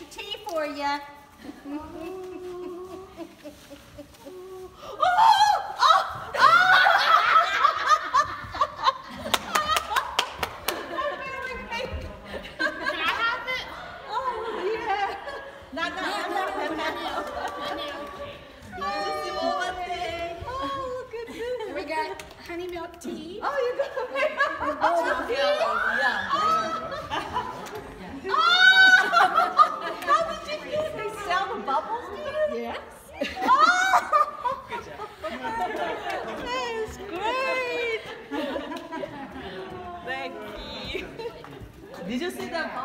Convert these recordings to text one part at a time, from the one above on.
Your tea for you. Oh! Oh! Oh, yeah. No, no, no, no, no, no. Just a moment there. Oh, look at this. We got honey milk tea. Oh, you got me. Oh, yeah. Oh! How did you do it? They sell the bubbles to you? Yes. Oh! That is great. Thank you. Did you see that box? Oh, it's perfect. Look at me, I got your back. You told them about it. No. You was trying to put my plates.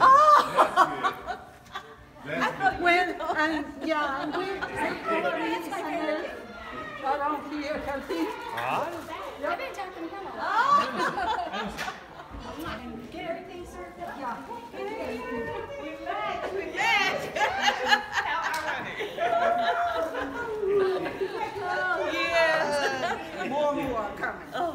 Oh! When, and, yeah, and we, around here, Kathy. I've been talking to him a lot. Get everything served up. Yeah. Oh, yes. More and more are coming. Oh,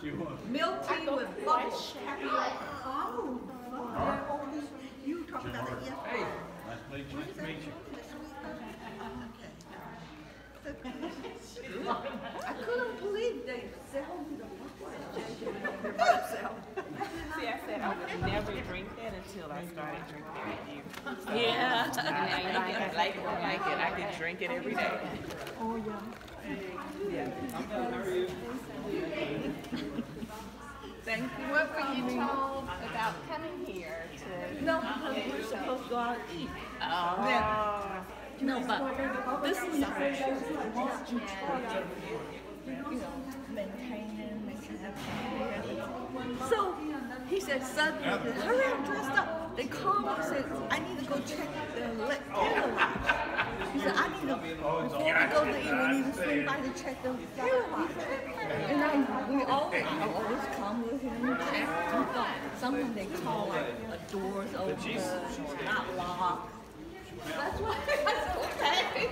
She was. Milk tea with bubbles. Oh. You talked about it yesterday. Hey, nice to meet you. Nice to meet you. I couldn't believe they sell the See, I said I would never drink that until I started drinking it with you. Yeah. And now you I like it, I like it. I can drink it every day. Oh, yeah. Thank you. What were you told about coming here to? No, because we're supposed to go out and eat. Oh. No, but this is the first year I was in charge of, you know, maintaining, making everything. So he said, son, hurry up, dressed up. they called and said, I need to go check the le- fuel watch. He said, I need to, before we go to eat, we need to swing by to check the fuel. And I, we all, I always come with him and check. Sometimes they call like a door's open, not locked. That's why I said, okay.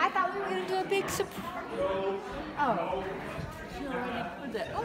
I thought we were gonna do a big surprise. Oh. She already put that. Oh.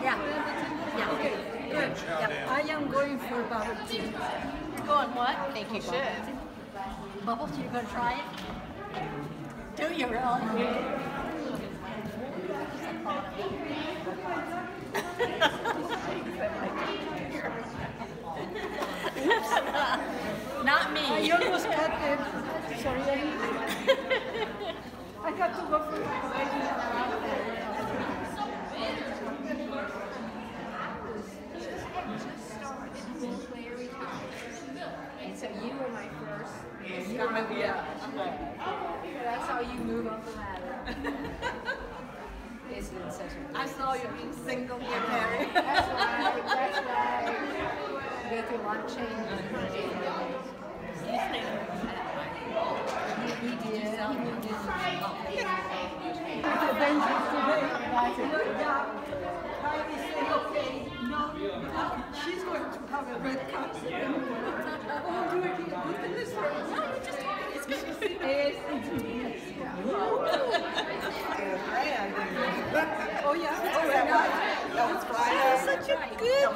Yeah, yeah, okay, good. Yeah, I am going for bubble tea. Go on what? I think you should. You're gonna try it? Do you really? Not me. I almost got it. Sorry. I got to go for So you were my first. You're my yeah. That's how you move up the ladder. It's been such a I saw you being single, here, married. That's right. That's right. Go through a lot of change. He, he did. He moved in. It's adventure today. Yeah. Kylie said, okay, no, she's going to have a red carpet. Oh, do it, look at this one. No, you just me it's to be. Oh, yeah? Oh, yeah. That was Friday. Such a good video.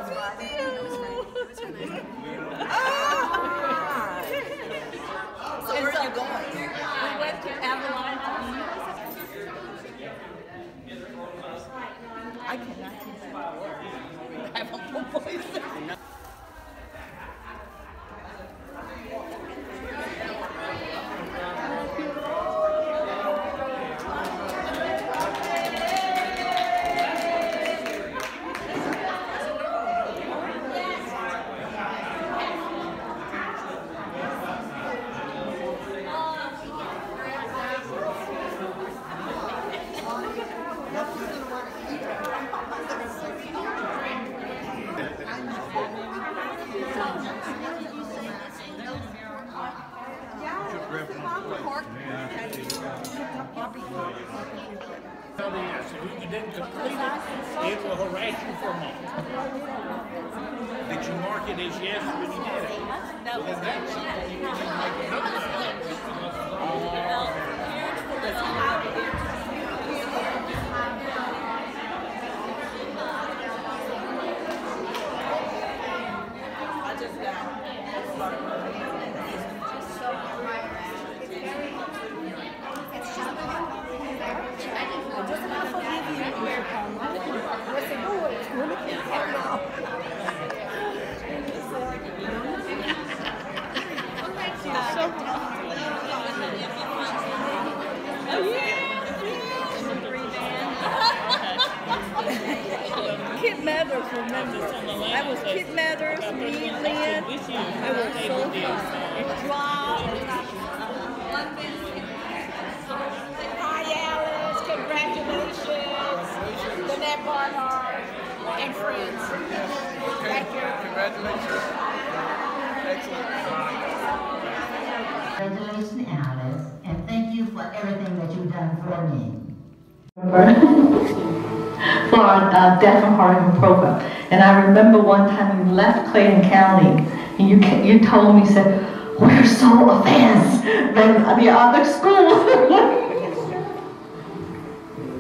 For our uh, deaf and hard of program. And I remember one time you left Clayton County and you you told me, said, we're so advanced than the other schools.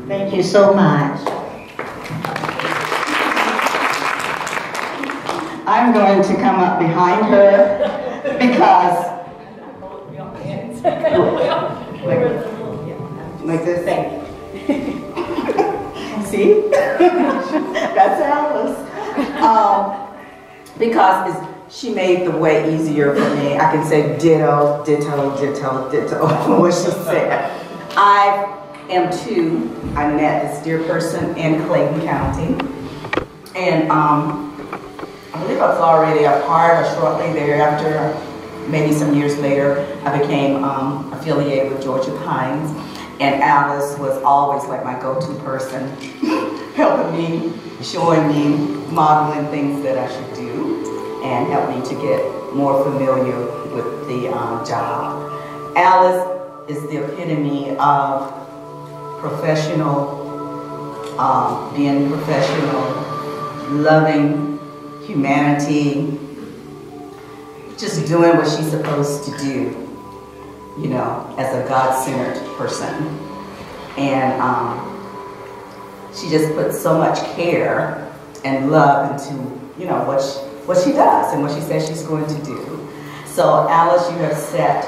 Thank you so much. I'm going to come up behind her because. Like this. See? That's Alice. Um, because she made the way easier for me. I can say ditto, ditto, ditto, ditto, what she said. I am too, I met this dear person in Clayton County. And um, I believe I was already a part or shortly thereafter, maybe some years later, I became um, affiliated with Georgia Pines. And Alice was always like my go-to person, helping me, showing me, modeling things that I should do, and helped me to get more familiar with the um, job. Alice is the epitome of professional, um, being professional, loving humanity, just doing what she's supposed to do, you know, as a God-centered person. And um, she just puts so much care and love into, you know, what she, what she does and what she says she's going to do. So Alice, you have set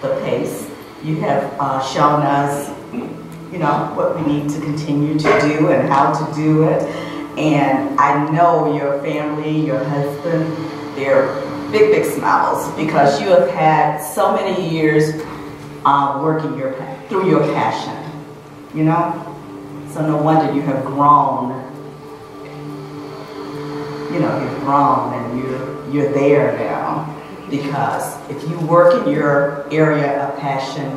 the pace. You have uh, shown us, you know, what we need to continue to do and how to do it. And I know your family, your husband, they're big, big smiles because you have had so many years uh, working your through your passion, you know? So no wonder you have grown. You know, you've grown and you're, you're there now because if you work in your area of passion,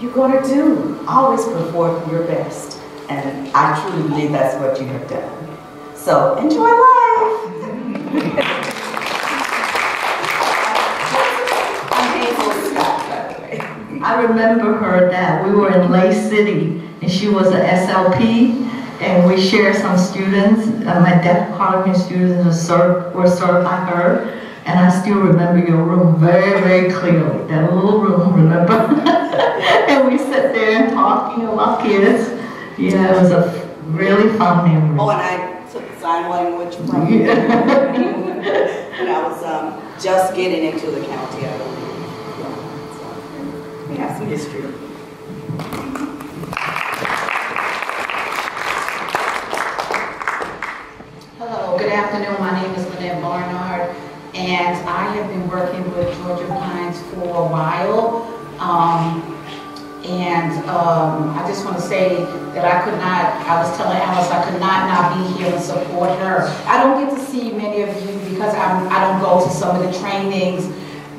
you're going to do, always perform your best. And I truly believe that's what you have done. So enjoy life. I remember her that we were in Lay City and she was a SLP and we shared some students. Uh, my deaf and hearing students were served, were served by her. And I still remember your room very, very clearly. That little room, remember? and we sat there and talking about kids. Yeah, it was a really fun memory. Oh, and I took sign language from you. when I was um, just getting into the county, I believe. Yeah, so we have some history. Hello, good afternoon. My name is Lynette Barnard, and I have been working with Georgia Pines for a while. Um, and um, I just want to say that I could not, I was telling Alice, I could not not be here and support her. I don't get to see many of you because I'm, I don't go to some of the trainings,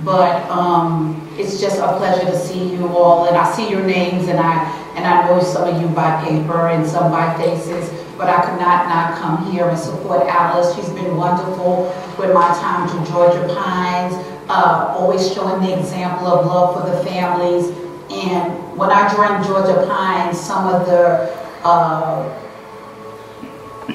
but um, it's just a pleasure to see you all. And I see your names, and I, and I know some of you by paper and some by faces but I could not not come here and support Alice. She's been wonderful with my time to Georgia Pines, uh, always showing the example of love for the families. And when I joined Georgia Pines, some of the uh,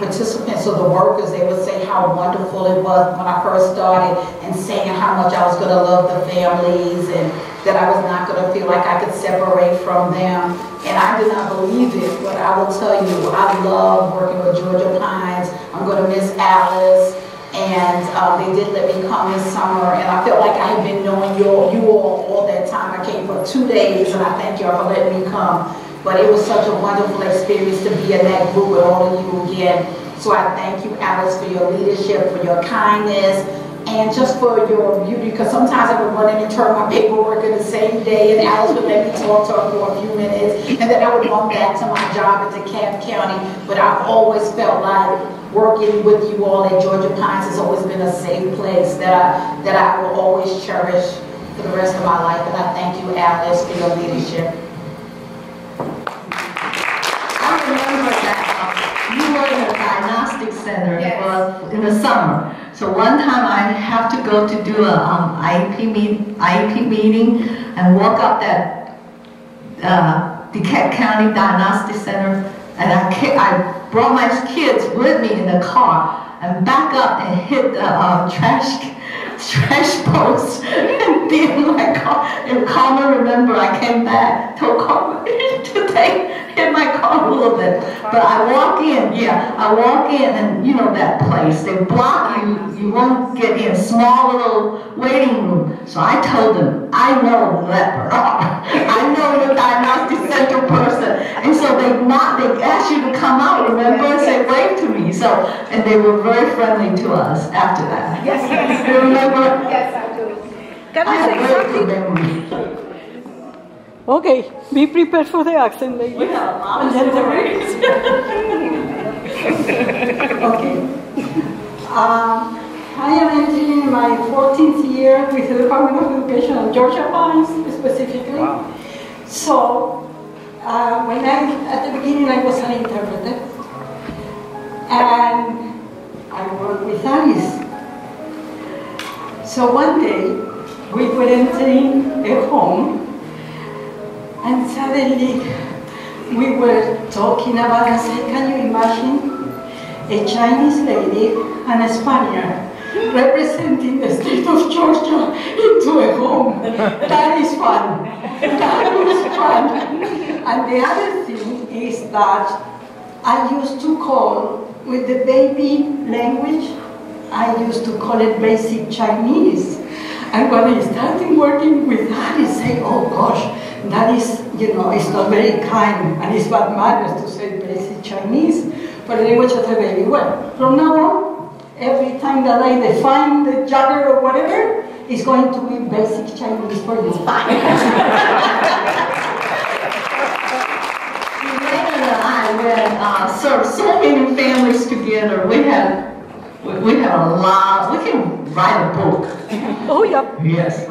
participants or the workers, they would say how wonderful it was when I first started and saying how much I was going to love the families and that I was not going to feel like I could separate from them. And I did not believe it, but I will tell you, I love working with Georgia Pines. I'm going to miss Alice. And uh, they did let me come this summer, and I felt like I had been knowing you all, you all all that time. I came for two days, and I thank you all for letting me come. But it was such a wonderful experience to be in that group with all of you again. So I thank you, Alice, for your leadership, for your kindness, and just for your beauty, because sometimes I would run in and turn my paperwork in the same day, and Alice would let me talk to her for a few minutes, and then I would run back to my job at DeKalb County. But I've always felt like working with you all at Georgia Pines has always been a safe place that I, that I will always cherish for the rest of my life. And I thank you, Alice, for your leadership. I remember that uh, you were in a diagnostic center for, in the summer. So one time I have to go to do a um, IEP, meet, IEP meeting and walk up that uh, DeKalb County Diagnostic Center and I, I brought my kids with me in the car and back up and hit the uh, trash trash post and in my car. And Carmen, remember, I came back, told Carmen to hit my car a little bit. But I walk in, yeah, I walk in and you know that place, they block you, you won't get in, small little waiting room. So I told them, I know the leper. I know the diagnostic center person. And so they not, they asked you to come out, remember, and say wave to me. So, and they were very friendly to us after that. Yes, yes. You remember? Yes, I do. Can I I say something? Good memory. Okay, be prepared for the accent, ladies. We have a lot of okay. Um, I am entering my 14th year with the Department of Education of Georgia Pines specifically. Wow. So, uh, when I, at the beginning, I was an interpreter. And I worked with Alice. So one day, we were entering a home, and suddenly we were talking about, I said, can you imagine a Chinese lady and a Spaniard representing the state of Georgia into a home? That is fun. That is fun. And the other thing is that I used to call with the baby language, I used to call it basic Chinese. And when I started working with that, I say, oh gosh, that is, you know, it's not very kind and it's bad manners to say basic Chinese but the language of the baby. Well, from now on, every time that I define the jagger or whatever, it's going to be basic Chinese for you. Elaine and I, we had uh, served so many families together. We had, we we had a lot, we can write a book. Oh, yeah. Yes.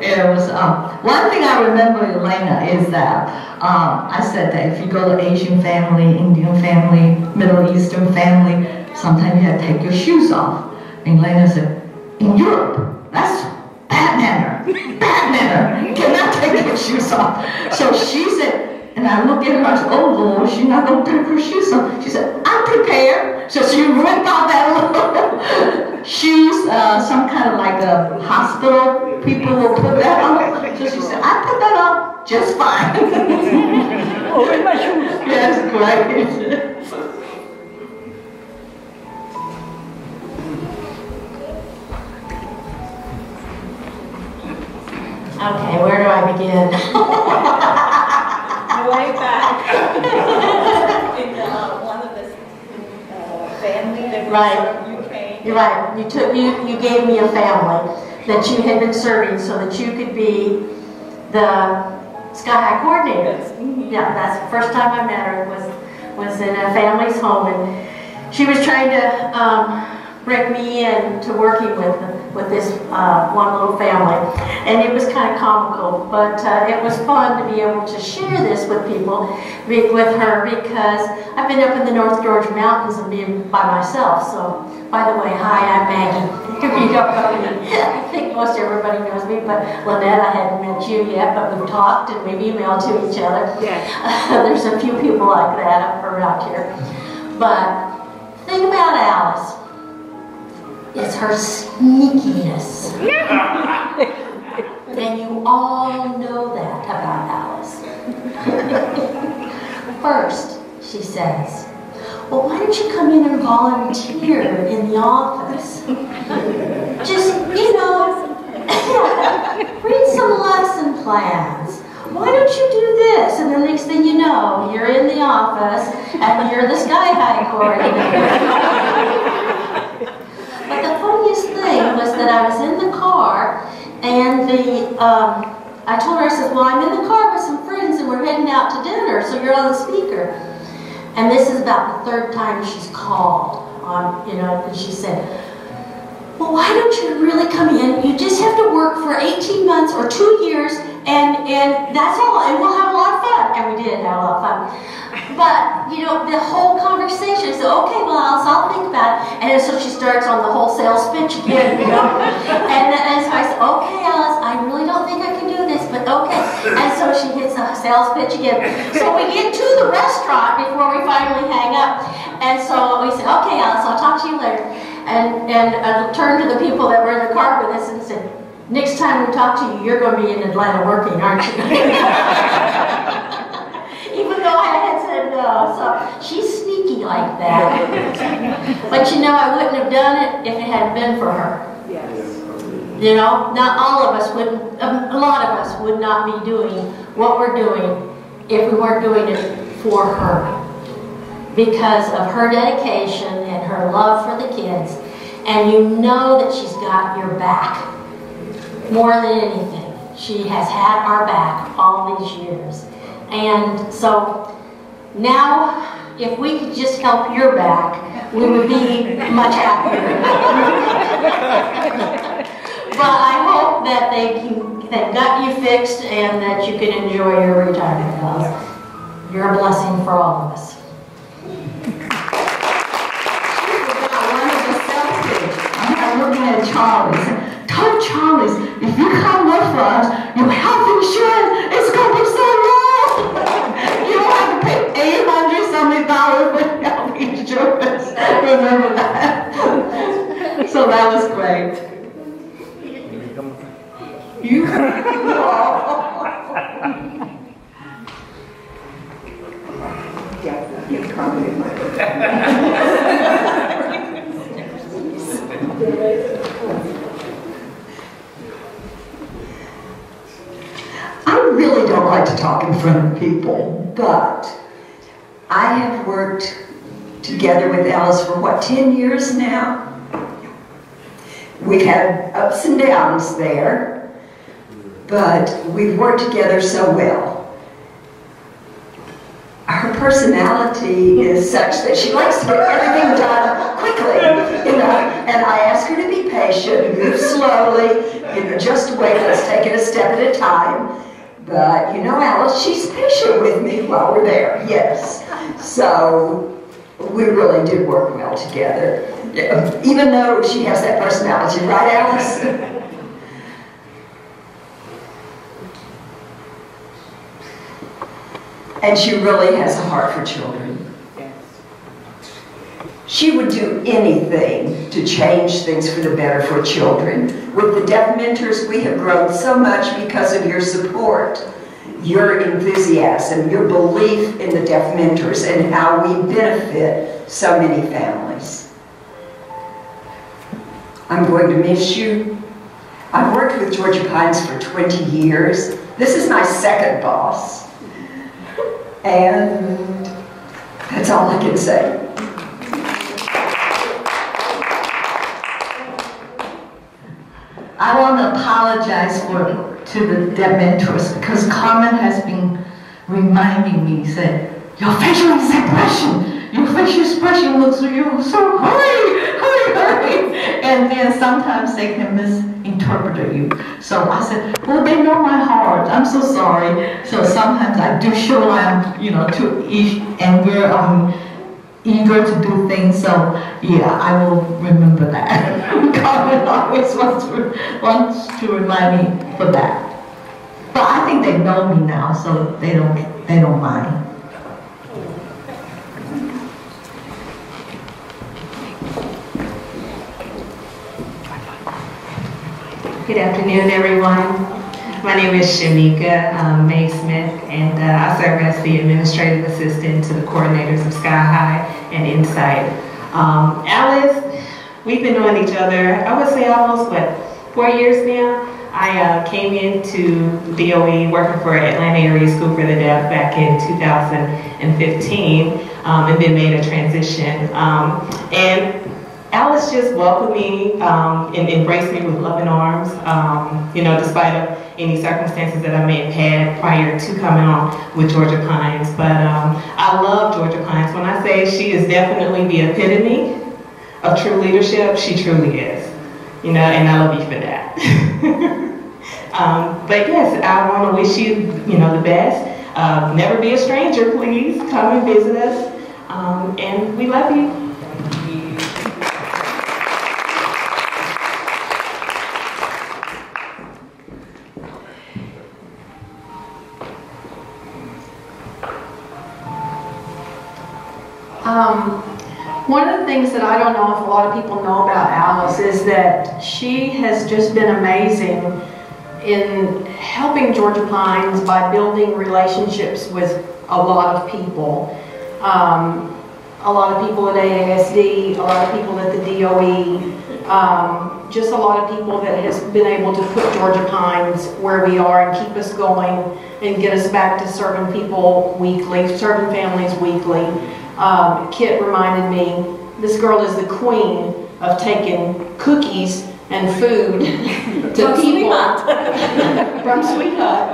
It was, um, one thing I remember, Elena, is that um, I said that if you go to Asian family, Indian family, Middle Eastern family, sometimes you have to take your shoes off. And Elena said, in Europe, that's bad manner, bad manner. You cannot take your shoes off. So she said, and I looked at her, I said, oh Lord, she's not going to take her shoes off. She said, I'm prepared. So she ripped out that little shoes, uh, some kind of like a hospital people will put that on. So she said, I put that on just fine. oh, in my shoes. Yes, great. Okay, where do I begin? Way back. In uh, one of the uh, Right. you came. You're right. You took you you gave me a family that you had been serving so that you could be the SKI-HI coordinator. Yeah, that's the first time I met her was was in a family's home, and she was trying to um, break me in to working with with this uh, one little family, and it was kind of comical, but uh, it was fun to be able to share this with people, be- with her, because I've been up in the North Georgia mountains and being by myself. So, by the way, hi, I'm Maggie. If you don't know me, I think most everybody knows me, but Lynette, I hadn't met you yet, but we've talked and we've emailed to each other. There's a few people like that up around here. But think about Alice. It's her sneakiness. and you all know that about Alice. First, she says, well, why don't you come in and volunteer in the office? Just, you know, read some lesson plans. Why don't you do this? And the next thing you know, you're in the office and you're the SKI-HI coordinator. But the funniest thing was that I was in the car and the um, I told her, I said, well, I'm in the car with some friends and we're heading out to dinner, so you're on the speaker. And this is about the third time she's called. on, you know, and she said, well, why don't you really come in? You just have to work for 18 months or two years, and, and that's all, and we'll have a lot of fun. And we did have a lot of fun. But, you know, the whole conversation, so, okay, well, Alice, I'll think about it. And so she starts on the whole sales pitch again, you know? and, and so I said, okay, Alice, I really don't think I can do this, but okay. And so she hits the sales pitch again. So we get to the restaurant before we finally hang up. And so we said, okay, Alice, I'll talk to you later. And, and I turned to the people that were in the car with us and said, next time we talk to you, you're going to be in Atlanta working, aren't you? Even though I had said no. So she's sneaky like that. but you know, I wouldn't have done it if it hadn't been for her. Yes. You know, not all of us would, a lot of us would not be doing what we're doing if we weren't doing it for her. Because of her dedication her love for the kids. And you know that she's got your back more than anything. She has had our back all these years. And so now, if we could just help your back, we would be much happier. but I hope that they can, that got you fixed and that you can enjoy your retirement you're a blessing for all of us. Looking at Charlie. Tell Charlie, if you come with us, your health insurance is going to be so low. you don't have to pay 800 something dollars for health insurance. Remember that? so that was great. You Yeah, you I really don't like to talk in front of people, but I have worked together with Alice for what, 10 years now? We've had ups and downs there, but we've worked together so well. Personality is such that she likes to get everything done quickly, you know, and I ask her to be patient, move slowly, you know, just wait, let's take it a step at a time. But, you know, Alice, she's patient with me while we're there, yes. So, we really did work well together. Even though she has that personality, right, Alice? And she really has a heart for children. She would do anything to change things for the better for children. With the Deaf Mentors, we have grown so much because of your support, your enthusiasm, your belief in the Deaf Mentors and how we benefit so many families. I'm going to miss you. I've worked with Georgia Pines for 20 years. This is my second boss. And that's all I can say. I want to apologize for to the deaf mentors because Carmen has been reminding me, said, your facial expression, your facial expression looks you so hurry, hurry, hurry. And then sometimes they can misinterpret you. So I said, well, they know my heart. I'm so sorry. So sometimes I do show I'm, you know, to each, and we're um, eager to do things. So yeah, I will remember that. Carmen always wants to, wants to remind me for that. But I think they know me now, so they don't they don't mind. Good afternoon, everyone. My name is Shamika um, May Smith, and uh, I serve as the administrative assistant to the coordinators of SKI-HI and INSITE. Um, Alice, we've been knowing each other, I would say almost, what, four years now? I uh, came into DOE working for Atlanta Area School for the Deaf back in 2015 um, and then made a transition. Um, and Alice just welcomed me um, and embraced me with loving arms, um, you know, despite any circumstances that I may have had prior to coming on with Georgia Pines. But um, I love Georgia Pines. When I say she is definitely the epitome of true leadership, she truly is. You know, and I love you for that. um, but yes, I want to wish you, you know, the best. Uh, never be a stranger, please. Come and visit us. Um, and we love you. Things that I don't know if a lot of people know about Alice is that she has just been amazing in helping Georgia Pines by building relationships with a lot of people. Um, a lot of people at AASD, a lot of people at the DOE, um, just a lot of people that has been able to put Georgia Pines where we are and keep us going and get us back to serving people weekly, serving families weekly. Um, Kit reminded me, this girl is the queen of taking cookies and food to From people Sweet from Sweet Hut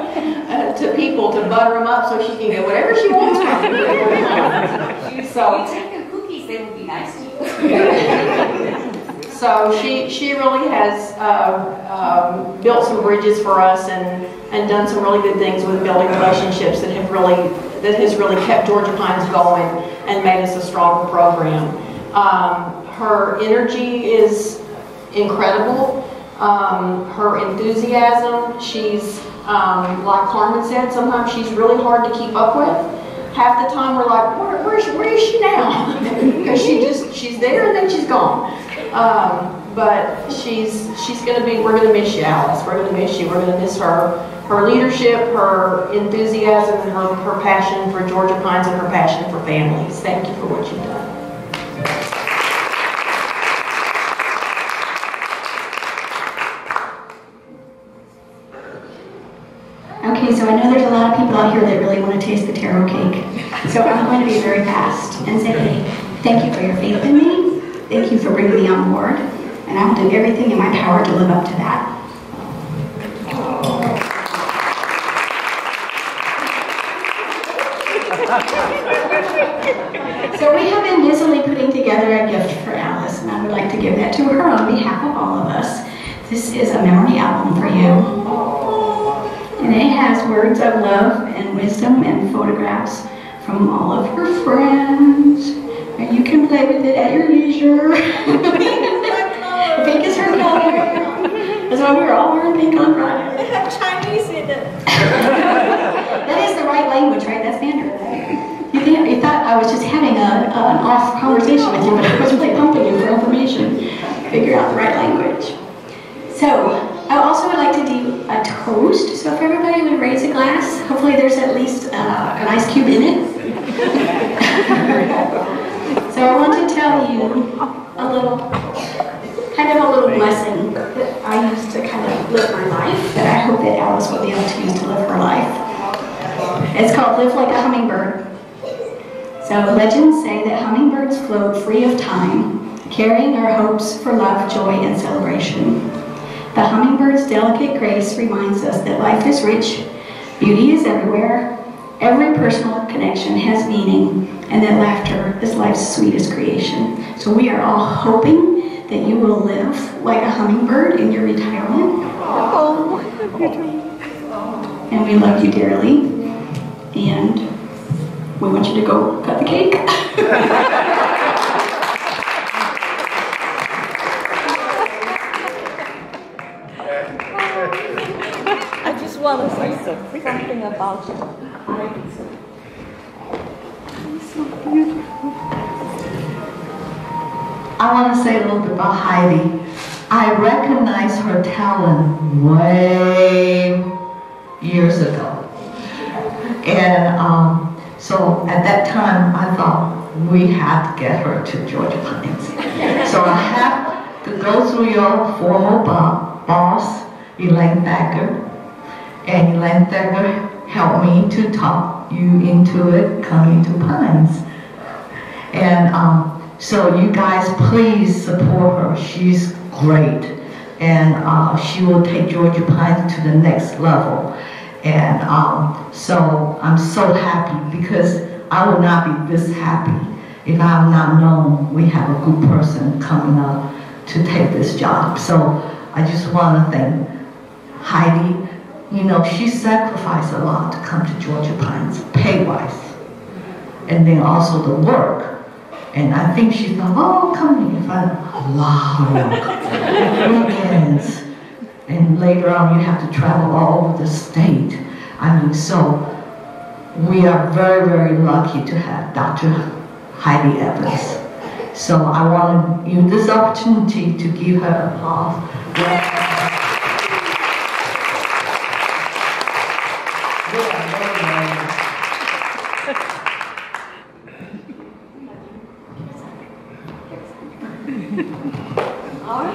uh, to people to butter them up so she can get whatever she wants so You take the cookies, they would be nice to you. so she she really has uh, um, built some bridges for us and and done some really good things with building relationships that have really that has really kept Georgia Pines going and made us a stronger program. Um, her energy is incredible. Um, her enthusiasm, she's, um, like Carmen said, sometimes she's really hard to keep up with. Half the time we're like, where, where's, where is she now? Because she just, she's there and then she's gone. Um, but she's, she's gonna be, we're gonna miss you, Alice. We're gonna miss you. We're gonna miss her, her leadership, her enthusiasm, and her, her passion for Georgia Pines and her passion for families. Thank you for what you've done. Of people out here that really want to taste the taro cake. So I'm going to be very fast and say, thank you for your faith in me. Thank you for bringing me on board. And I will do everything in my power to live up to that. So we have been busily putting together a gift for Alice, and I would like to give that to her on behalf of all of us. This is a memory album for you. And it has words of love and wisdom and photographs from all of her friends. And you can play with it at your leisure. pink is her color. That's why we were all wearing pink on Friday. They have Chinese in it. That is the right language, right? That's Mandarin. You, think, you thought I was just having a, an off conversation with you, but I was really pumping you for information. Figure out the right language. So, I also would like to do a toast. So if everybody would raise a glass, hopefully there's at least uh, an ice cube in it. so I want to tell you a little, kind of a little blessing that I used to kind of live my life that I hope that Alice will be able to use to live her life. It's called Live Like a Hummingbird. So legends say that hummingbirds float free of time, carrying our hopes for love, joy, and celebration. The hummingbird's delicate grace reminds us that life is rich, beauty is everywhere, every personal connection has meaning, and that laughter is life's sweetest creation. So we are all hoping that you will live like a hummingbird in your retirement. Oh, and we love you dearly, and we want you to go cut the cake. about beautiful. I want to say a little bit about Heidi. I recognized her talent way years ago. And um, so at that time, I thought we had to get her to Georgia Pines. so I have to go through your former bo- boss, Elaine Thacker. And Elaine Thacker helped me to talk you into it, coming to Pines. And um, so you guys please support her. She's great. And uh, she will take Georgia Pines to the next level. And um, so I'm so happy because I would not be this happy if I have not known we have a good person coming up to take this job. So I just want to thank Heidi. You know, she sacrificed a lot to come to Georgia Pines, pay-wise, and then also the work. And I think she thought, oh, come here, find a lot of work, weekends, and later on you have to travel all over the state. I mean, so we are very, very lucky to have Dr. Heidi Evans. So I want use this opportunity to give her a applause.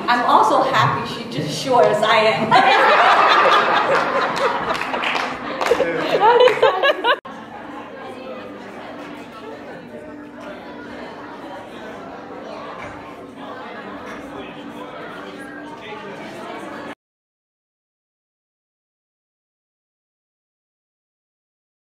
I'm also happy she's just short as